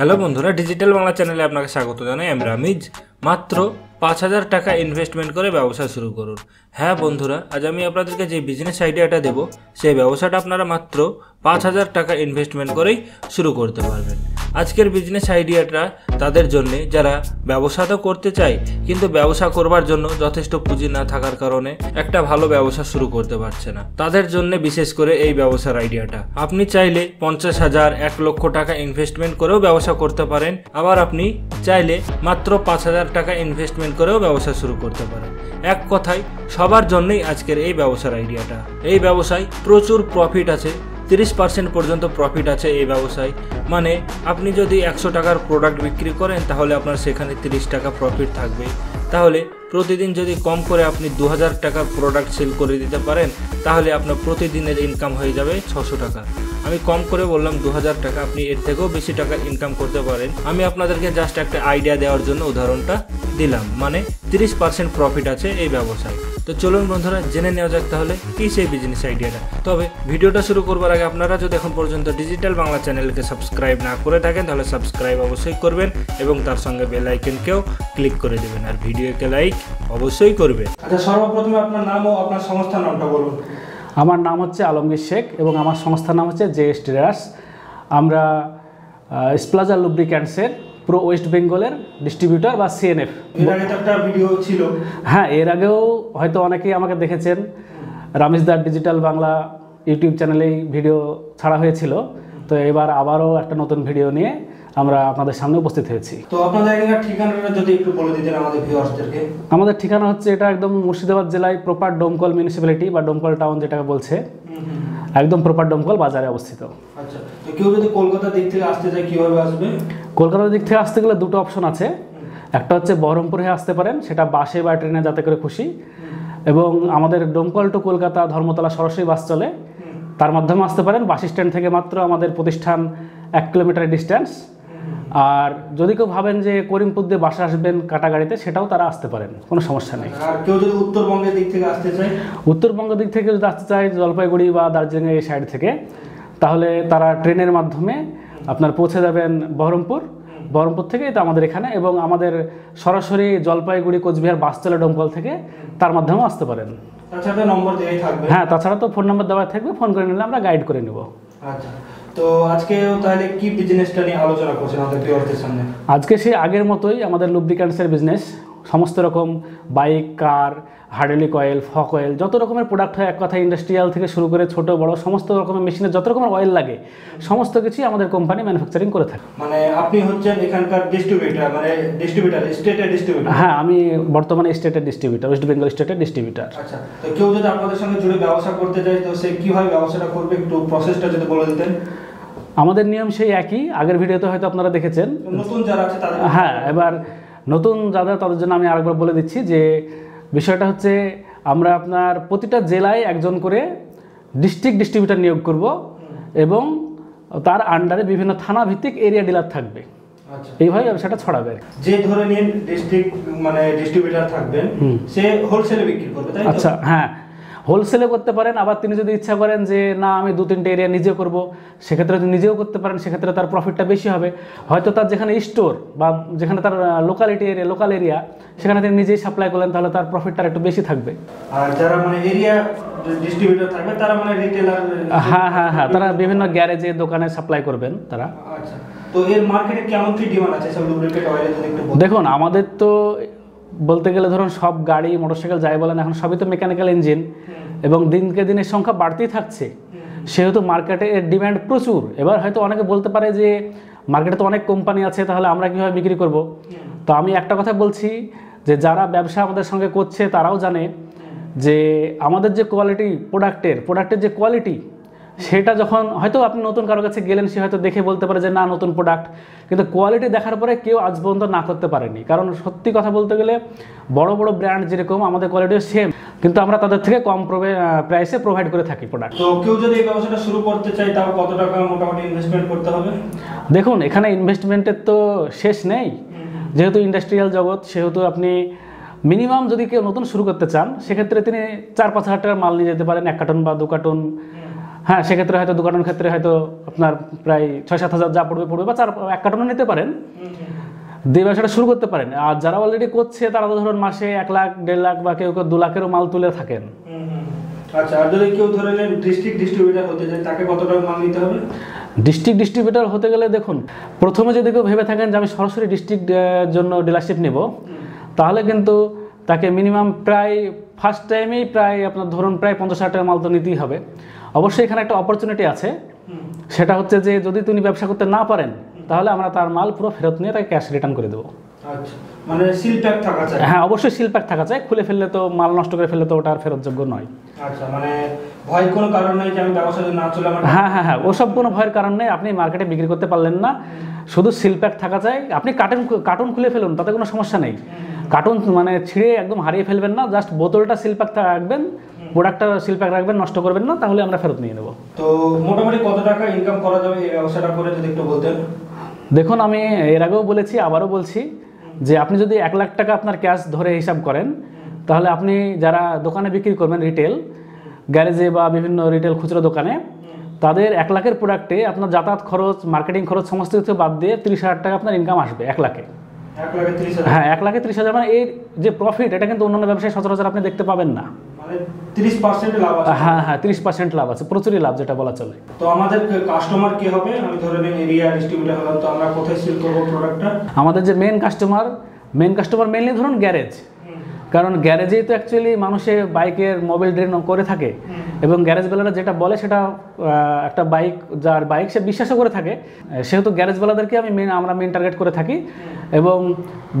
Hello বন্ধুরা digital Bangla চ্যানেলে আপনাকে স্বাগত জানাই। আমি রামিজ। মাত্র পাঁচ হাজার টাকা ইনভেস্টমেন্ট করে ব্যবসা শুরু করুন। হ্যাঁ বন্ধুরা, আজ আমি আপনাদেরকে যে বিজনেস আইডিয়াটা দেব, সেই ব্যবসাটা আপনারা মাত্র পাঁচ হাজার টাকা ইনভেস্টমেন্ট করেই শুরু করতে পারবেন। আজকের বিজনেস আইডিয়াটা তাদের জন্য, যারা ব্যবসা তো করতে চায়, কিন্তু ব্যবসা করবার জন্য যথেষ্ট পুঁজি না থাকার কারণে একটা ভালো ব্যবসা শুরু করতে পারছে না। তাদের জন্য বিশেষ করে এই ব্যবসার আইডিয়াটা আপনি চাইলে পঞ্চাশ হাজার, এক লক্ষ টাকা ইনভেস্টমেন্ট করেও ব্যবসা করতে পারেন। আবার আপনি চাইলে মাত্র পাঁচ হাজার টাকা ইনভেস্টমেন্ট করেও ব্যবসা শুরু করতে পারেন। এক কথায়, সবার জন্যই আজকের এই ব্যবসার আইডিয়াটা এই ব্যবসায় প্রচুর প্রফিট আছে। তিরিশ পার্সেন্ট পর্যন্ত প্রফিট আছে এই ব্যবসায়। মানে আপনি যদি একশো টাকার প্রোডাক্ট বিক্রি করেন, তাহলে আপনার সেখানে তিরিশ টাকা প্রফিট থাকবে। তাহলে প্রতিদিন যদি কম করে আপনি দু হাজার টাকার প্রোডাক্ট সেল করে দিতে পারেন, তাহলে আপনার প্রতিদিনের ইনকাম হয়ে যাবে ছশো টাকা। আমি কম করে বললাম দু হাজার টাকা, আপনি এর থেকেও বেশি টাকা ইনকাম করতে পারেন। আমি আপনাদেরকে জাস্ট একটা আইডিয়া দেওয়ার জন্য উদাহরণটা দিলাম। মানে তিরিশ পার্সেন্ট প্রফিট আছে এই ব্যবসায়। তো চলুন বন্ধুরা জেনে নেওয়া যাক তাহলে কি সেই বিজনেস আইডিয়াটা তবে ভিডিওটা শুরু করবার আগে আপনারা যদি এখন পর্যন্ত ডিজিটাল বাংলা চ্যানেলকে সাবস্ক্রাইব না করে থাকেন তাহলে সাবস্ক্রাইব অবশ্যই করবেন এবং তার সঙ্গে বেল আইকনকেও ক্লিক করে দেবেন। আর ভিডিওকে লাইক অবশ্যই করবেন। আচ্ছা সর্বপ্রথমে আপনার নাম ও আপনার সংস্থার নামটা বলুন। আমার নাম হচ্ছে আলমগীর শেখ এবং আমার সংস্থার নাম হচ্ছে জে এস ট্রেডার্স আমরা স্প্লাজা লুব্রিক্যান্টসের পুরো ওয়েস্ট বেঙ্গলের ডিস্ট্রিবিউটর বা সিএনএফ হ্যাঁ এর আগেও হয়তো অনেকেই আমাকে দেখেছেন। রামিজদার ডিজিটাল বাংলা ইউটিউব চ্যানেলেই ভিডিও ছাড়া হয়েছিল। তো এবার আবারও একটা নতুন ভিডিও নিয়ে আমরা আপনাদের সামনে উপস্থিত হয়েছি। তো আপনাদের ঠিকানাটা যদি একটু বলে দিতেন আমাদের ভিউয়ার্সদেরকে আমাদের ঠিকানা হচ্ছে এটা একদম মুর্শিদাবাদ জেলায় প্রপার ডোমকল মিউনিসিপ্যালিটি বা ডোমকল টাউন যেটাকে বলছে। একদম প্রপার ডমকল বাজারে অবস্থিত। আচ্ছা তো কেউ যদি কলকাতার দিক থেকে আসতে চায় কীভাবে আসবে? কলকাতার দিক থেকে আসতে গেলে দুটো অপশন আছে। একটা হচ্ছে বহরমপুর হয়ে আসতে পারেন সেটা বাসে বা ট্রেনে যাতে করে খুশি। এবং আমাদের ডমকল টু কলকাতা ধর্মতলা সরাসরি বাস চলে। তার মাধ্যমে আসতে পারেন বাস স্ট্যান্ড থেকে মাত্র আমাদের প্রতিষ্ঠান এক কিলোমিটার ডিস্ট্যান্স আর যদি কেউ ভাবেন যে করিমপুর দিয়ে বাসে আসবেন কাটা গাড়িতে সেটাও তারা আসতে পারেন কোনো সমস্যা নেই। আর কেউ যদি উত্তরবঙ্গের দিক থেকে আসতে চায়? উত্তরবঙ্গ দিক থেকে যদি আসতে চায় জলপাইগুড়ি বা দার্জিলিং এই সাইড থেকে তাহলে তারা ট্রেনের মাধ্যমে আপনার পৌঁছে যাবেন বহরমপুর। বহরমপুর থেকেই তো আমাদের এখানে এবং আমাদের সরাসরি জলপাইগুড়ি কোচবিহার বাস চলে ডোমকল থেকে তার মাধ্যমেও আসতে পারেন। হ্যাঁ তাছাড়া তো ফোন নাম্বার দেওয়া থাকবে ফোন করে নিলে আমরা গাইড করে নেব। আচ্ছা। তো আজকে তাহলে কি নিয়ে আলোচনা আজকে সেই আগের মতোই আমাদের লুব্রিকান্টসের বিজনেস সমস্ত রকম bike car hydraulic oil fork oil যত রকমের প্রোডাক্ট হয় এক কথা ইন্ডাস্ট্রিয়াল থেকে শুরু করে ছোট বড় সমস্ত রকমের মেশিনে যত রকমের অয়েল লাগে সমস্ত কিছুই আমাদের কোম্পানি ম্যানুফ্যাকচারিং করে থাকে। মানে আপনি হচ্ছেন এখানকার ডিস্ট্রিবিউটার মানে ডিস্ট্রিবিউটার স্টেটের ডিস্ট্রিবিউটার হ্যাঁ আমি বর্তমানে স্টেটের ডিস্ট্রিবিউটার ওয়েস্ট বেঙ্গল স্টেটের ডিস্ট্রিবিউটার আচ্ছা তো কেউ যদি আপনাদের সঙ্গে জুড়ে ব্যবসা করতে চায় তো সে কীভাবে ব্যবসাটা করবে একটু প্রসেসটা যদি বলে দিতেন। আমাদের নিয়ম সেই একই আগের ভিডিওতে হয়তো আপনারা দেখেছেন। নতুন যারা আছে তাদের হ্যাঁ এবার নতুন যাদের তাদের জন্য আমি আরেকবার বলে দিচ্ছি যে বিষয়টা হচ্ছে আমরা আপনার প্রতিটা জেলায় একজন করে ডিস্ট্রিক্ট ডিস্ট্রিবিউটার নিয়োগ করব এবং তার আন্ডারে বিভিন্ন থানা ভিত্তিক এরিয়া ডিলার থাকবে। আচ্ছা। এইভাবে ব্যবসাটা ছড়াবে। যে ধরে নিন ডিস্ট্রিক্ট মানে ডিস্ট্রিবিউটার থাকবেন সে হোলসেলে বিক্রি করবে আচ্ছা হ্যাঁ। হোলসেলে করতে পারেন আবার তিনি যদি ইচ্ছা করেন যে না আমি দু তিনটে এরিয়া নিজে করব সেক্ষেত্রে যদি নিজেও করতে পারেন সেক্ষেত্রে তার প্রফিটটা বেশি হবে। হয়তো তার যেখানে স্টোর বা যেখানে তার লোকালিটি এরিয়া লোকাল এরিয়া সেখানে তিনি নিজেই সাপ্লাই করলেন তাহলে তার প্রফিটটা একটু বেশি থাকবে। আর যারা মানে এরিয়া ডিস্ট্রিবিউটর থাকবে তারা মানে রিটেলার হ্যাঁ হ্যাঁ হ্যাঁ তারা বিভিন্ন গ্যারেজে দোকানে সাপ্লাই করবেন তারা। আচ্ছা তো এর মার্কেটে কেমন কি ডিমান্ড আছে? সব যদি একটু দেখুন আমাদের তো বলতে গেলে ধরুন সব গাড়ি মোটরসাইকেল যাই বলেন এখন সবই তো মেকানিক্যাল ইঞ্জিন এবং দিনকে দিনের সংখ্যা বাড়তেই থাকছে। সেহেতু মার্কেটে এর ডিম্যান্ড প্রচুর। এবার হয়তো অনেকে বলতে পারে যে মার্কেটে তো অনেক কোম্পানি আছে, তাহলে আমরা কীভাবে বিক্রি করব? তো আমি একটা কথা বলছি যে, যারা ব্যবসা আমাদের সঙ্গে করছে তারাও জানে যে, আমাদের যে কোয়ালিটি প্রোডাক্টের প্রোডাক্টের যে কোয়ালিটি সেটা যখন হয়তো আপনি নতুন কারও কাছে গেলেন সে হয়তো দেখে বলতে পারে যে না নতুন প্রোডাক্ট কিন্তু কোয়ালিটি দেখার পরে কেউ আজ পর্যন্ত না করতে পারেনি। কারণ সত্যি কথা বলতে গেলে বড় বড় ব্র্যান্ড যেরকম আমাদের কোয়ালিটিও সেম কিন্তু আমরা তাদের থেকে কম প্রাইসে প্রোভাইড করে থাকি প্রোডাক্ট তো কেউ যদি এই ব্যবসাটা শুরু করতে চায় তাও কত টাকা মোটামুটি ইনভেস্টমেন্ট করতে হবে? দেখুন এখানে ইনভেস্টমেন্টের তো শেষ নেই। যেহেতু ইন্ডাস্ট্রিয়াল জগৎ সেহেতু আপনি মিনিমাম যদি কেউ নতুন শুরু করতে চান সেক্ষেত্রে তিনি চার পাঁচ হাজার টাকার মাল নিয়ে যেতে পারেন এক কার্টন বা দু কার্টন হ্যাঁ সেক্ষেত্রে হয়তো দু কার্টন ক্ষেত্রে হয়তো আপনার প্রায় ছয় সাত হাজার যা পড়বে পড়বে বা চার এক কার্টনও নিতে পারেন। দিয়ে ব্যবসাটা শুরু করতে পারেন। আর যারা অলরেডি করছে তারা তো ধরুন মাসে এক লাখ দেড় লাখ বা কেউ কেউ দু লাখেরও মাল তুলে থাকেন। আচ্ছা আর যদি কেউ ধরে নেন ডিস্ট্রিক্ট ডিস্ট্রিবিউটার হতে চায় তাকে কত টাকা মাল নিতে হবে? ডিস্ট্রিক্ট ডিস্ট্রিবিউটার হতে গেলে দেখুন প্রথমে যদি কেউ ভেবে থাকেন যে আমি সরাসরি ডিস্ট্রিক্ট জন্য ডিলারশিপ নেব তাহলে কিন্তু তাকে মিনিমাম প্রায় ফার্স্ট টাইমেই প্রায় আপনার ধরুন প্রায় পঞ্চাশ হাজার টাকা মাল তো নিতেই হবে। অবশ্যই এখানে একটা অপরচুনিটি আছে। সেটা হচ্ছে যে যদি তিনি ব্যবসা করতে না পারেন তাহলে আমরা তার মাল পুরো ফেরত নিয়ে তাকে ক্যাশ রিটার্ন করে দেবো। আচ্ছা মানে সিল প্যাক থাকা চাই। হ্যাঁ অবশ্যই সিল প্যাক থাকা চাই। খুলে ফেললে তো মাল নষ্ট করে ফেললে তো ওটা আর ফেরতযোগ্য নয়। আচ্ছা মানে ভয় কোনো কারণ নেই যে আমি ব্যবসা না চলে আমার হ্যাঁ হ্যাঁ হ্যাঁ ওসব কোনো ভয়ের কারণ নেই। আপনি মার্কেটে বিক্রি করতে পারলেন না। শুধু সিল প্যাক থাকা চাই। আপনি কার্টুন কার্টুন খুলে ফেলুন তাতে কোনো সমস্যা নেই। কার্টুন মানে ছিঁড়ে একদম হারিয়ে ফেলবেন না জাস্ট বোতলটা সিল প্যাক রাখবেন প্রোডাক্টটা সিল প্যাক রাখবেন নষ্ট করবেন না তাহলে আমরা ফেরত নিয়ে নেব। তো মোটামুটি কত টাকা ইনকাম করা যাবে এই ব্যবসাটা করে যদি একটু বলতেন? দেখুন আমি এর আগেও বলেছি আবারও বলছি যে আপনি যদি এক লাখ টাকা আপনার ক্যাশ ধরে হিসাব করেন তাহলে আপনি যারা দোকানে বিক্রি করবেন রিটেল গ্যারেজে বা বিভিন্ন রিটেল খুচরো দোকানে তাদের এক লাখের প্রোডাক্টে আপনার যাতায়াত খরচ মার্কেটিং খরচ সমস্ত কিছু বাদ দিয়ে তিরিশ হাজার টাকা আপনার ইনকাম আসবে এক লাখে। হ্যাঁ এক লাখে ত্রিশ হাজার মানে এই যে প্রফিট এটা কিন্তু অন্যান্য ব্যবসায় সচরাচর আপনি দেখতে পাবেন না। মানে হ্যাঁ হ্যাঁ তিরিশ পার্সেন্ট লাভ আছে। প্রচুরই লাভ যেটা বলা চলে। তো আমাদের কাস্টমার কি হবে? আমি ধরে নিন এরিয়া ডিস্ট্রিবিউটার হলাম তো আমরা কোথায় সেল করব প্রোডাক্টটা আমাদের যে main customer main customer mainly ধরুন গ্যারেজ কারণ গ্যারেজেই তো অ্যাকচুয়ালি মানুষে বাইকের মোবাইল ড্রেন করে থাকে। এবং গ্যারেজওয়ালারা যেটা বলে সেটা একটা বাইক যার বাইক সে বিশ্বাসও করে থাকে। সেহেতু গ্যারেজওয়ালাদেরকে আমি মেন আমরা মেন টার্গেট করে থাকি। এবং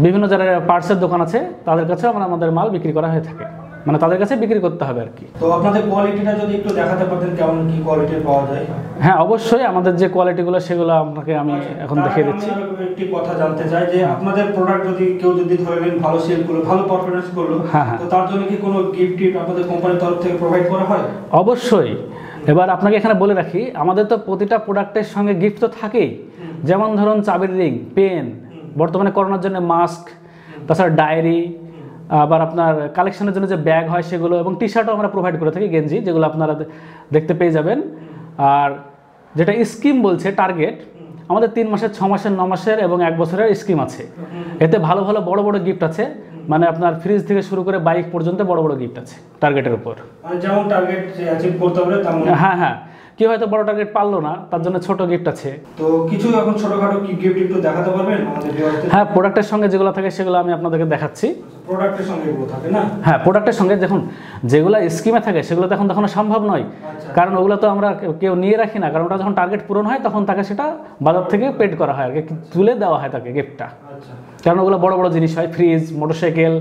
বিভিন্ন যারা পার্টসের দোকান আছে তাদের কাছেও আমরা আমাদের মাল বিক্রি করা হয়ে থাকে। মানে তাদের কাছে বিক্রি করতে হবে আর কি। তো আপনাদের কোয়ালিটিটা যদি একটু দেখাতে পারতেন কেমন কি কোয়ালিটির পাওয়া যায়? হ্যাঁ অবশ্যই আমাদের যে কোয়ালিটিগুলো সেগুলো আপনাকে আমি এখন দেখিয়ে দিচ্ছি। একটি কথা জানতে চাই যে আপনাদের প্রোডাক্ট যদি কেউ যদি ধরে নেন ভালো সেল করল ভালো পারফরমেন্স করল হ্যাঁ, হ্যাঁ। তো তার জন্য কি কোনো গিফট টিফট আপনাদের কোম্পানির তরফ থেকে প্রোভাইড করা হয়? অবশ্যই। এবার আপনাকে এখানে বলে রাখি আমাদের তো প্রতিটা প্রোডাক্টের সঙ্গে গিফট তো থাকেই। যেমন ধরুন চাবির রিং পেন বর্তমানে করোনার জন্য মাস্ক তাছাড়া ডায়েরি আবার আপনার কালেকশনের জন্য যে ব্যাগ হয় সেগুলো এবং টি শার্টও আমরা প্রোভাইড করে থাকি গেঞ্জি যেগুলো আপনারা দেখতে পেয়ে যাবেন। আর যেটা স্কিম বলছে টার্গেট আমাদের তিন মাসের ছ মাসের ন মাসের এবং এক বছরের স্কিম আছে। এতে ভালো ভালো বড় বড় গিফট আছে। মানে আপনার ফ্রিজ থেকে শুরু করে বাইক পর্যন্ত বড় বড় গিফট আছে টার্গেটের উপর। মানে যেমন টার্গেট অ্যাচিভ করতে হবে হ্যাঁ হ্যাঁ। কেউ হয়তো বড় টার্গেট পারল না তার জন্য ছোট গিফট আছে। তো কিছু এখন ছোটখাটো গিফট একটু দেখাতে পারবেন আমাদের হ্যাঁ প্রোডাক্টের সঙ্গে যেগুলো থাকে সেগুলো আমি আপনাদেরকে দেখাচ্ছি। প্রোডাক্টের সঙ্গে থাকে না? হ্যাঁ প্রোডাক্টের সঙ্গে দেখুন যেগুলো স্কিমে থাকে সেগুলো তো এখন দেখানো সম্ভব নয়। আচ্ছা। কারণ ওগুলো তো আমরা কেউ- নিয়ে রাখি না। কারণ ওটা যখন টার্গেট পূরণ হয় তখন তাকে সেটা বাজার থেকে পেড করা হয় আর কি। তুলে দেওয়া হয় তাকে গিফটটা আচ্ছা। কারণ ওগুলো বড় বড় জিনিস হয় ফ্রিজ মোটরসাইকেল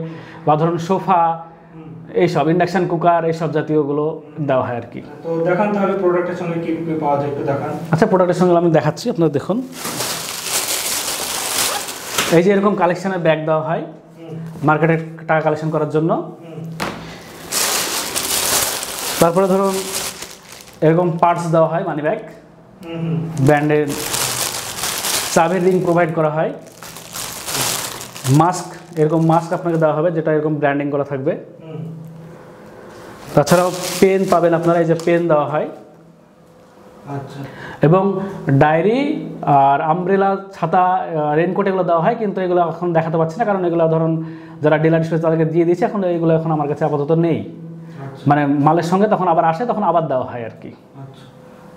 বা ধরুন সোফা এইসব ইন্ডাকশন কুকার এইসব জাতীয়গুলো দেওয়া হয় আর কি। তো দেখান তাহলে প্রোডাক্টের সঙ্গে কি পাওয়া যায় একটু দেখান। আচ্ছা প্রোডাক্টের সঙ্গে আমি দেখাচ্ছি আপনারা দেখুন। এই যে এরকম কালেকশনের ব্যাগ দেওয়া হয়। মার্কেটে টাকা কালেকশন করার জন্য। তারপরে ধরুন, এরকম পার্টস দেওয়া হয় মানি ব্যাগ ব্র্যান্ডের চাবির রিং প্রোভাইড করা হয়। মাস্ক এরকম মাস্ক আপনাকে দেওয়া হবে, যেটা এরকম ব্র্যান্ডিং করা থাকবে। তাছাড়াও পেন পাবেন আপনারা, এই যে পেন দেওয়া হয়। এবং ডায়েরি আর আমব্রেলা ছাতা রেনকোট এগুলো দেওয়া হয় কিন্তু এগুলো এখন দেখাতে পাচ্ছি না কারণ এগুলো ধরুন যারা ডিলার হিসেবে তাদেরকে দিয়ে দিয়েছে এখন এগুলো এখন আমার কাছে আপাতত নেই। আচ্ছা। মানে মালের সঙ্গে তখন আবার আসে তখন আবার দেওয়া হয় আর কি। আচ্ছা।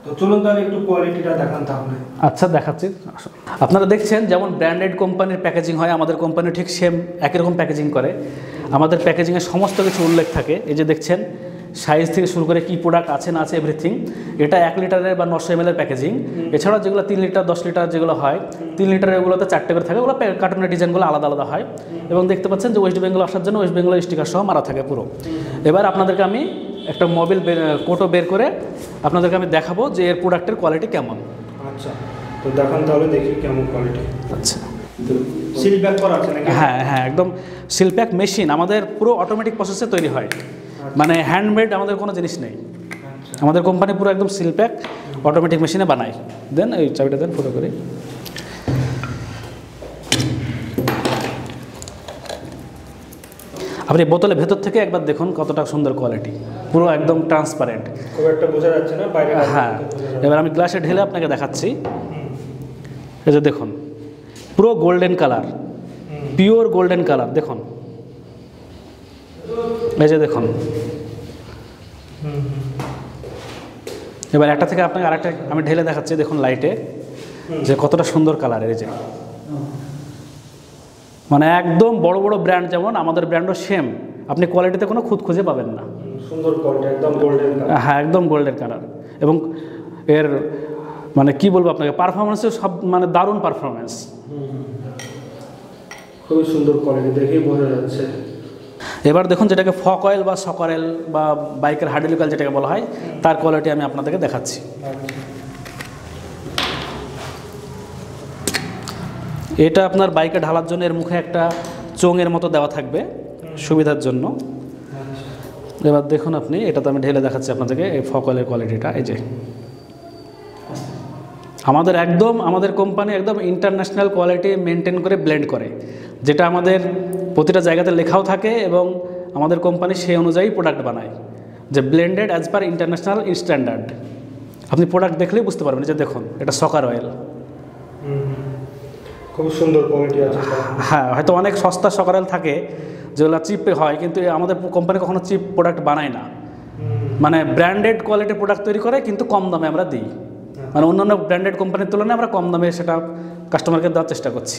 তো চলুন তাহলে একটু কোয়ালিটিটা দেখান তাহলে। আচ্ছা দেখাচ্ছি। আপনারা দেখছেন যেমন ব্র্যান্ডেড কোম্পানির প্যাকেজিং হয় আমাদের কোম্পানি ঠিক সেম একই রকম প্যাকেজিং করে। আমাদের প্যাকেজিংয়ে সমস্ত কিছু উল্লেখ থাকে। এই যে দেখছেন সাইজ থেকে শুরু করে কী প্রোডাক্ট আছে না আছে এভরিথিং এটা এক লিটারের বা নশো এমএলের প্যাকেজিং এছাড়াও যেগুলো তিন লিটার দশ লিটার যেগুলো হয় তিন লিটারের ওগুলোতে চারটে করে থাকে ওগুলো কার্টুনের ডিজাইনগুলো আলাদা আলাদা হয়। এবং দেখতে পাচ্ছেন যে ওয়েস্ট বেঙ্গল আসার জন্য ওয়েস্ট বেঙ্গলের স্টিকার সহ মারা থাকে পুরো। এবার আপনাদেরকে আমি একটা মোবিল কোটো বের করে আপনাদেরকে আমি দেখাবো যে এর প্রোডাক্টের কোয়ালিটি কেমন। আচ্ছা তো দেখান তাহলে দেখি কেমন কোয়ালিটি আচ্ছা। সিল ব্যাক করা আছে নাকি? হ্যাঁ হ্যাঁ একদম সিলপ্যাক মেশিন আমাদের পুরো অটোমেটিক প্রসেসে তৈরি হয়। মানে হ্যান্ডমেড আমাদের কোনো জিনিস নেই। আচ্ছা। আমাদের কোম্পানি পুরো একদম সিলপ্যাক অটোমেটিক মেশিনে বানায় দেন ওই চাবিটা দেন ফটো করে। আপনি বোতলের ভেতর থেকে একবার দেখুন কতটা সুন্দর কোয়ালিটি পুরো একদম ট্রান্সপারেন্ট খুব একটা বোঝা যাচ্ছে না বাইরে হ্যাঁ। এবার আমি গ্লাসে ঢেলে আপনাকে দেখাচ্ছি। এই যে দেখুন পুরো golden colour pure golden colour দেখুন। এই যে দেখুন। এবার একটা থেকে আপনাকে আরেকটা আমি ঢেলে দেখাচ্ছি দেখুন লাইটে যে কতটা সুন্দর কালার এই যে। মানে একদম বড় বড় ব্র্যান্ড যেমন আমাদের ব্র্যান্ডও সেম আপনি কোয়ালিটিতে কোনো খুঁত খুঁজে পাবেন না। সুন্দর একদম গোল্ডেন হ্যাঁ একদম গোল্ডেন কালার এবং এর মানে কি বলব আপনাকে পারফরমেন্সও সব মানে দারুণ পারফরমেন্স খুবই সুন্দর কোয়ালিটি দেখেই বোঝা যাচ্ছে। এবার দেখুন যেটাকে ফক অয়েল বা সকরেল বা বাইকের হার্ডিলিকাল যেটাকে বলা হয়, তার কোয়ালিটি আমি আপনাদেরকে দেখাচ্ছি। এটা আপনার বাইকে ঢালার জন্য এর মুখে একটা চোঙের মতো দেওয়া থাকবে, সুবিধার জন্য। এবার দেখুন আপনি এটা তো আমি ঢেলে দেখাচ্ছি আপনাদেরকে এই ফক অয়েলের কোয়ালিটিটা এই যে। আমাদের একদম, আমাদের কোম্পানি একদম ইন্টারন্যাশনাল কোয়ালিটি মেনটেন করে ব্লেন্ড করে, যেটা আমাদের প্রতিটা জায়গাতে লেখাও থাকে এবং আমাদের কোম্পানি সেই অনুযায়ী প্রোডাক্ট বানায় যে blended as per international standard আপনি প্রোডাক্ট দেখলেই বুঝতে পারবেন যে দেখুন এটা সকার অয়েল খুব সুন্দর কোয়ালিটি আছে হ্যাঁ হয়তো অনেক সস্তা সকার অয়েল থাকে যেগুলো চিপে হয় কিন্তু আমাদের কোম্পানি কখনো চিপ প্রোডাক্ট বানায় না। মানে ব্র্যান্ডেড কোয়ালিটির প্রোডাক্ট তৈরি করে কিন্তু কম দামে আমরা দিই। মানে অন্যান্য ব্র্যান্ডেড কোম্পানির তুলনায় আমরা কম দামে সেটা কাস্টমারকে দেওয়ার চেষ্টা করছি।